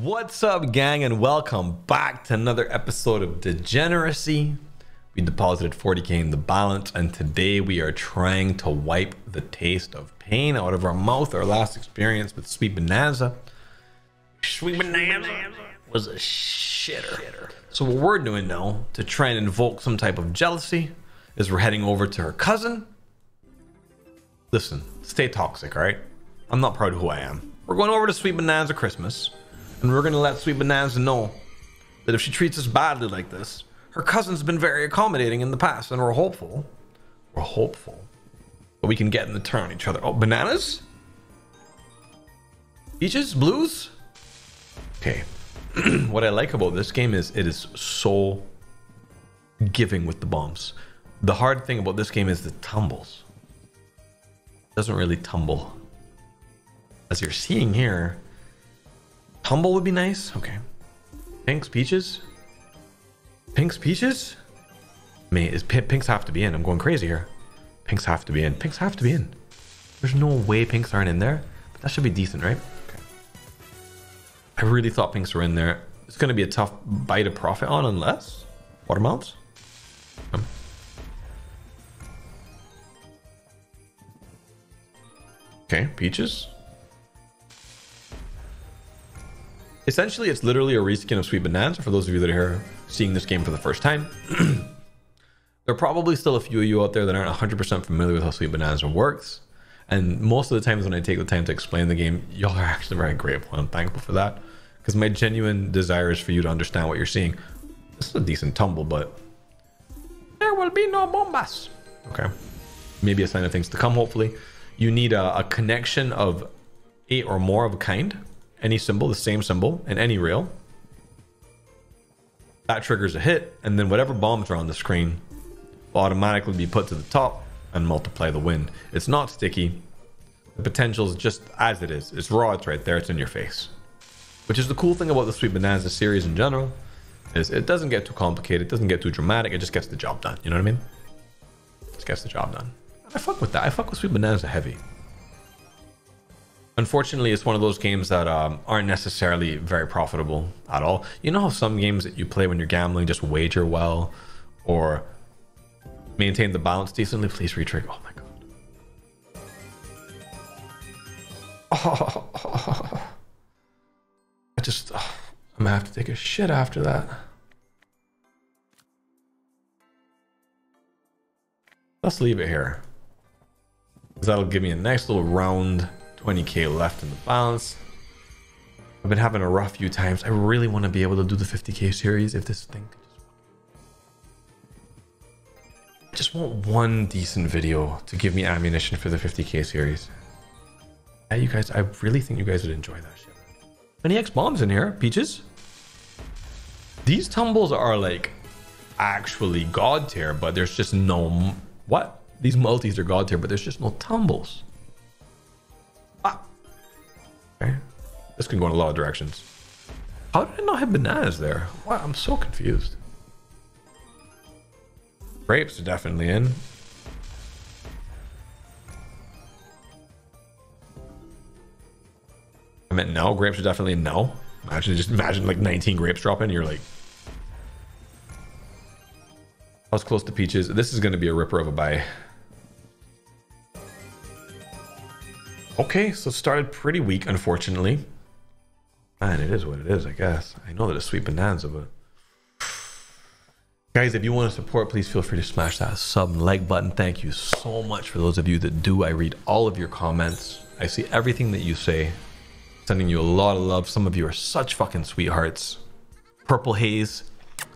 What's up, gang, and welcome back to another episode of Degeneracy. We deposited 40k in the balance, and today we are trying to wipe the taste of pain out of our mouth. Our last experience with Sweet Bonanza. Sweet Bonanza was a shitter. So, what we're doing now to try and invoke some type of jealousy is we're heading over to her cousin. Listen, stay toxic, all right? I'm not proud of who I am. We're going over to Sweet Bonanza Christmas. And we're gonna let Sweet Bonanza know that if she treats us badly like this, her cousin's been very accommodating in the past, and we're hopeful, we're hopeful that we can get in the turn on each other. Oh, bananas? Peaches? Blues? Okay. what I like about this game is it is so giving with the bombs. The hard thing about this game is the tumbles. It doesn't really tumble. As you're seeing here, Tumble would be nice. Okay. Pinks, peaches. Pinks, peaches. I mean, is pinks have to be in? I'm going crazy here. Pinks have to be in. Pinks have to be in. There's no way pinks aren't in there. But that should be decent, right? Okay. I really thought pinks were in there. It's going to be a tough bite of profit on unless watermelons. Um. Okay, peaches. Essentially it's literally a reskin of Sweet Bonanza for those of you that are here seeing this game for the first time. there are probably still a few of you out there that aren't 100% familiar with how Sweet Bonanza works. And most of the times when I take the time to explain the game, y'all are actually very grateful I'm thankful for that. Because my genuine desire is for you to understand what you're seeing. This is a decent tumble, but there will be no bombas. Okay. Maybe a sign of things to come, hopefully. You need a, a connection of eight or more of a kind any symbol, the same symbol, in any rail. That triggers a hit, and then whatever bombs are on the screen will automatically be put to the top and multiply the win. It's not sticky. The potential is just as it is. It's raw, it's right there, it's in your face. Which is the cool thing about the Sweet Bonanza series in general, is it doesn't get too complicated, it doesn't get too dramatic, it just gets the job done. You know what I mean? It just gets the job done. I fuck with that. I fuck with Sweet Bonanza heavy. Unfortunately, it's one of those games that um, aren't necessarily very profitable at all. You know how some games that you play when you're gambling just wager well or maintain the balance decently? Please retrigger. Oh my god. Oh, I just, oh, I'm gonna have to take a shit after that. Let's leave it here. That'll give me a nice little round 20k left in the balance. I've been having a rough few times. I really want to be able to do the 50k series if this thing I just want one decent video to give me ammunition for the 50k series. Yeah, you guys, I really think you guys would enjoy that shit. Any X bombs in here, Peaches? These tumbles are like actually god tier, but there's just no what? These multis are god tier, but there's just no tumbles. Okay. This can go in a lot of directions. How did I not have bananas there? Wow, I'm so confused. Grapes are definitely in. I meant no. Grapes are definitely in no. Imagine just imagine like 19 grapes dropping. You're like, I was close to peaches. This is going to be a ripper of a buy. Okay, so started pretty weak, unfortunately. Man, it is what it is, I guess. I know that it's sweet bonanza, but guys, if you want to support, please feel free to smash that sub and like button. Thank you so much for those of you that do. I read all of your comments. I see everything that you say. Sending you a lot of love. Some of you are such fucking sweethearts. Purple Haze,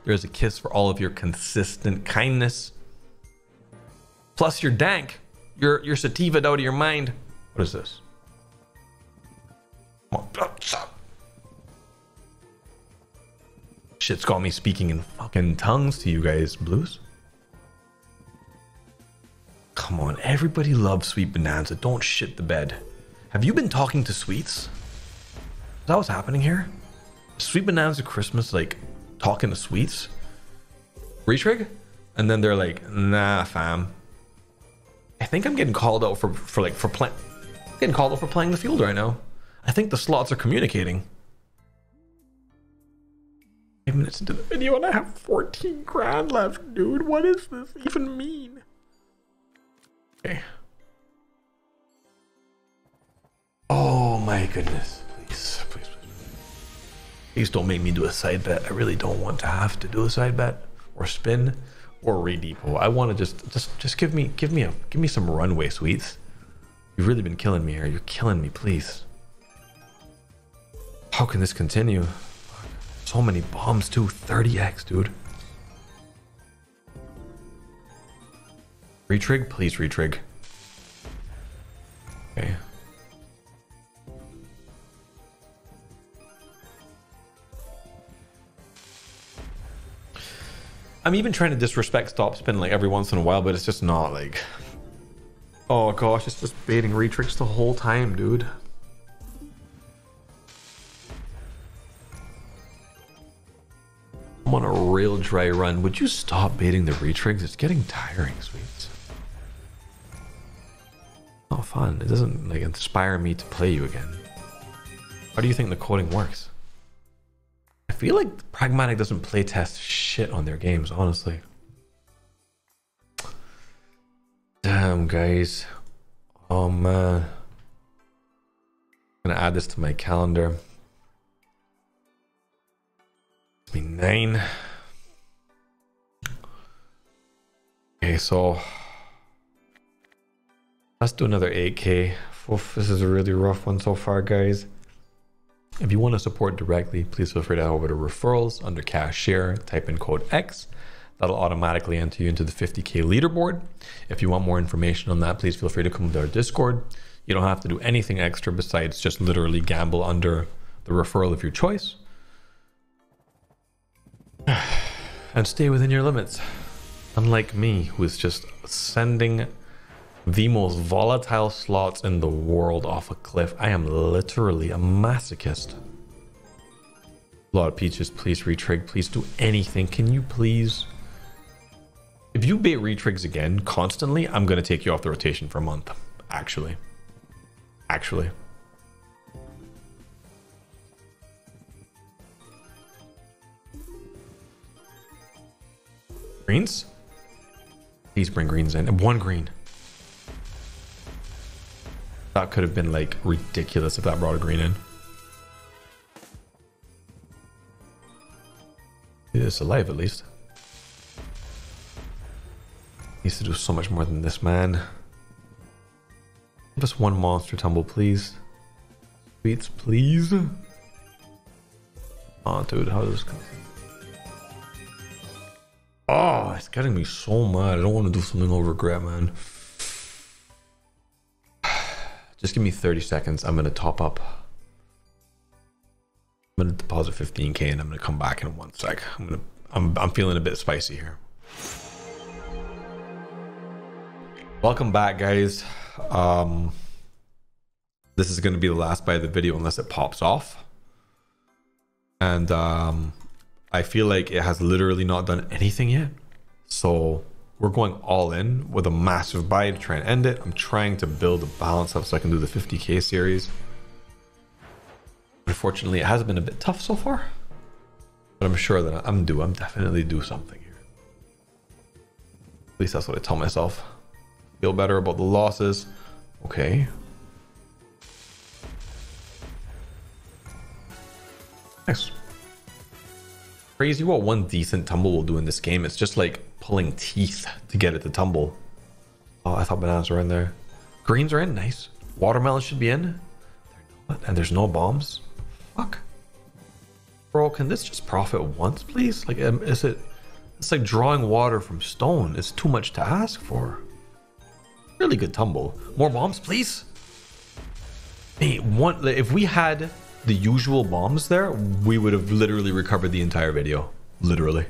there's a kiss for all of your consistent kindness. Plus, you're dank. You're you're sativa out of your mind. What is this? Shit's got me speaking in fucking tongues to you guys, Blues. Come on, everybody loves Sweet Bonanza. Don't shit the bed. Have you been talking to Sweets? Is that what's happening here? Sweet Bonanza Christmas, like, talking to Sweets? Retrig? And then they're like, nah, fam. I think I'm getting called out for, for like, for playing getting called up for playing the field right now. I think the slots are communicating. minutes into the video and I have 14 grand left, dude. What does this even mean? Okay. Oh my goodness. Please, please, please. Please don't make me do a side bet. I really don't want to have to do a side bet or spin or redepot. I want to just just just give me give me a give me some runway sweets. You've really been killing me here. You're killing me, please. How can this continue? So many bombs too. 30x, dude. Retrig? Please retrig. Okay. I'm even trying to disrespect stop spin like every once in a while, but it's just not like. Oh gosh, it's just baiting retrigs the whole time, dude. I'm on a real dry run. Would you stop baiting the retrigs? It's getting tiring, sweets. Not fun. It doesn't like inspire me to play you again. How do you think the coding works? I feel like Pragmatic doesn't playtest shit on their games, honestly. Guys. Oh man. I'm gonna add this to my calendar. It's be nine. Okay, so let's do another 8k. Oof, this is a really rough one so far, guys. If you want to support directly, please feel free to head over to referrals under cash share, type in code X. That'll automatically enter you into the 50k leaderboard. If you want more information on that, please feel free to come to our Discord. You don't have to do anything extra besides just literally gamble under the referral of your choice. And stay within your limits. Unlike me, who is just sending the most volatile slots in the world off a cliff. I am literally a masochist. Lord Peaches, please retrig. Please do anything. Can you please? If you bait retrigs again constantly, I'm going to take you off the rotation for a month. Actually. Actually. Greens? Please bring greens in. One green. That could have been like ridiculous if that brought a green in. It's alive at least. Needs to do so much more than this, man. Give us one monster tumble, please. Sweets, please. Oh, dude, how does this come? Oh, it's getting me so mad. I don't want to do something I'll regret, man. Just give me 30 seconds. I'm going to top up. I'm going to deposit 15k and I'm going to come back in one sec. I'm going to I'm I'm feeling a bit spicy here. Welcome back, guys. Um this is going to be the last bite of the video unless it pops off. And um I feel like it has literally not done anything yet. So we're going all in with a massive buy to try and end it. I'm trying to build a balance up so I can do the 50k series. Unfortunately, it has been a bit tough so far. But I'm sure that I'm due. I'm definitely do something here. At least that's what I tell myself. Feel better about the losses. Okay. Nice. Crazy what one decent tumble will do in this game. It's just like pulling teeth to get it to tumble. Oh, I thought bananas were in there. Greens are in, nice. Watermelon should be in. And there's no bombs. Fuck. Bro, can this just profit once, please? Like, um, is it... It's like drawing water from stone. It's too much to ask for. Really good tumble. More bombs, please? Hey, one, if we had the usual bombs there, we would have literally recovered the entire video. Literally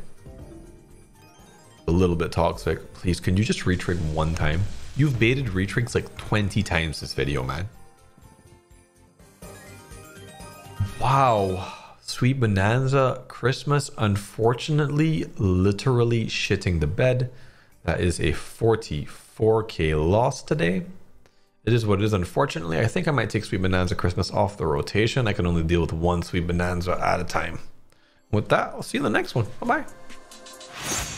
a little bit toxic. Please, can you just retrig one time? You've baited retrigs like 20 times this video, man. Wow. Sweet Bonanza Christmas, unfortunately, literally shitting the bed. That is a 4k loss today. It is what it is, unfortunately. I think I might take Sweet Bonanza Christmas off the rotation. I can only deal with one Sweet Bonanza at a time. With that, I'll see you in the next one. Bye-bye.